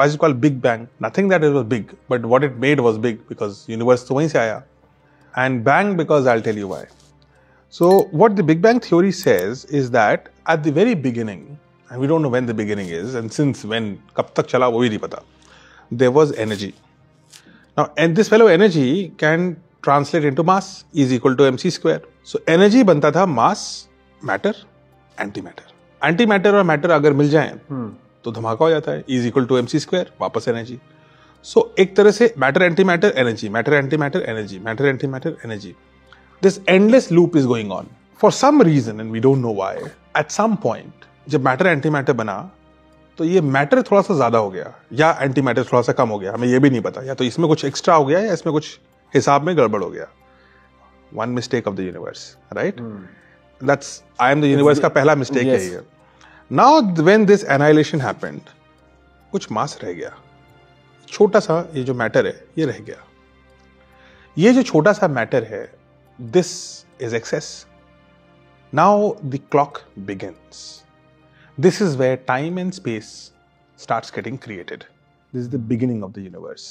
Why is it called Big Bang? Nothing that it was big, but what it made was big because universe तो वहीं से आया. And bang because I'll tell you why. So what the Big Bang theory says is that at the very beginning, and we don't know when the beginning is, and since when, कब तक चला वो भी नहीं पता, there was energy. Now, and this fellow energy can translate into mass is equal to mc square. So energy बनता था mass, matter, antimatter. Antimatter और matter अगर मिल जाएँ तो धमाका हो जाता है। Is equal to M C square वापस एनर्जी सो so, एक तरह से matter antimatter energy matter antimatter energy matter antimatter energy this endless loop is going on for some reason and we don't know why at some point जब matter anti matter बना तो ये matter थोड़ा सा ज़्यादा हो गया। या एंटी मैटर थोड़ा सा कम हो गया। हमें ये भी नहीं पता। या तो इसमें कुछ एक्स्ट्रा हो गया या इसमें कुछ हिसाब में गड़बड़ हो गया। One mistake of the universe right that's I am the universe का पहला मिस्टेक Yes. है ये। Now when this annihilation happened कुछ मास रह गया। छोटा सा ये जो मैटर है, ये रह गया। ये जो छोटा सा मैटर है this is excess now the clock begins this is where time and space starts getting created. This is the beginning of the universe.